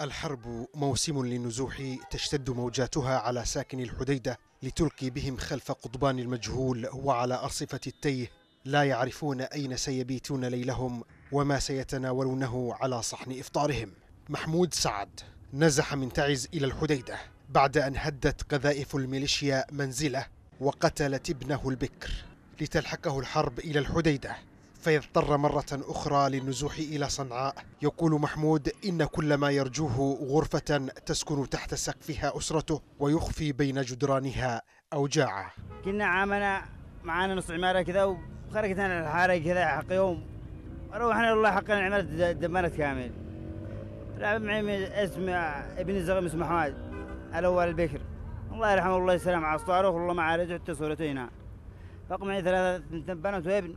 الحرب موسم للنزوح تشتد موجاتها على ساكن الحديدة لتلقي بهم خلف قضبان المجهول وعلى أرصفة التيه. لا يعرفون أين سيبيتون ليلهم وما سيتناولونه على صحن إفطارهم. محمود سعد نزح من تعز إلى الحديدة بعد أن هدت قذائف الميليشيا منزله وقتلت ابنه البكر لتلحقه الحرب إلى الحديدة. فيضطر مرة أخرى للنزوح إلى صنعاء. يقول محمود إن كل ما يرجوه غرفة تسكن تحت سقفها أسرته ويخفي بين جدرانها أوجاعه. كنا عامنا معانا نص عمارة كذا وخرجتنا الحارة كذا حق يوم. روحنا والله حقنا العمارة دمرت كامل. لعب معي اسم ابن الزغم اسمه حماد الأول البكر. الله يرحمه والله يسلم على الصاروخ والله ما رجعت صورته هنا. معي ثلاثة بنات وابن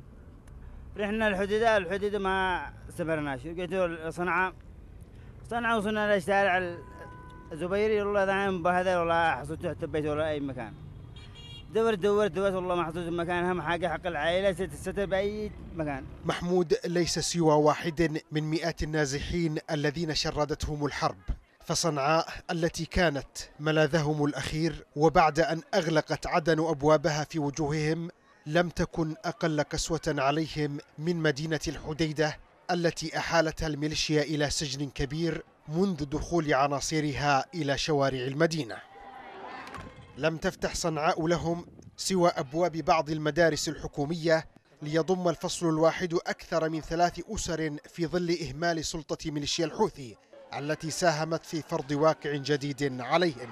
رحنا الحديدة الحديدة ما استمرناش رجعت صنعاء صنعاء وصلنا للشارع الزبيري. والله ذا بهذا ولا حصلت تحت البيت ولا أي مكان. دورت دورت دورت والله ما حصلت مكان. أهم حاجة حق العائلة ستر بأي مكان. محمود ليس سوى واحد من مئات النازحين الذين شردتهم الحرب. فصنعاء التي كانت ملاذهم الأخير وبعد أن أغلقت عدن أبوابها في وجوههم لم تكن أقل قسوة عليهم من مدينة الحديدة التي أحالتها الميليشيا إلى سجن كبير منذ دخول عناصرها إلى شوارع المدينة. لم تفتح صنعاء لهم سوى أبواب بعض المدارس الحكومية ليضم الفصل الواحد أكثر من ثلاث أسر في ظل إهمال سلطة ميليشيا الحوثي التي ساهمت في فرض واقع جديد عليهم.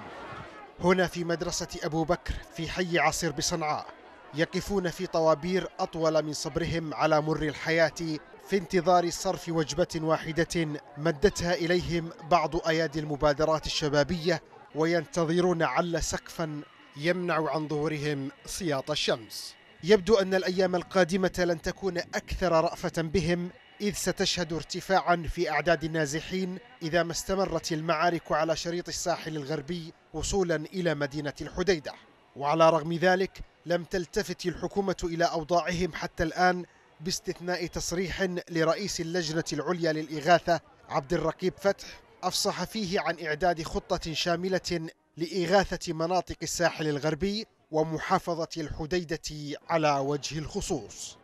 هنا في مدرسة أبو بكر في حي عصير بصنعاء. يقفون في طوابير أطول من صبرهم على مر الحياة في انتظار صرف وجبة واحدة مدتها إليهم بعض أيادي المبادرات الشبابية وينتظرون عل سقفا يمنع عن ظهورهم سياط الشمس. يبدو أن الأيام القادمة لن تكون أكثر رأفة بهم إذ ستشهد ارتفاعا في أعداد النازحين إذا ما استمرت المعارك على شريط الساحل الغربي وصولا إلى مدينة الحديدة. وعلى رغم ذلك لم تلتفت الحكومة إلى أوضاعهم حتى الآن باستثناء تصريح لرئيس اللجنة العليا للإغاثة عبد الرقيب فتح أفصح فيه عن إعداد خطة شاملة لإغاثة مناطق الساحل الغربي ومحافظة الحديدة على وجه الخصوص.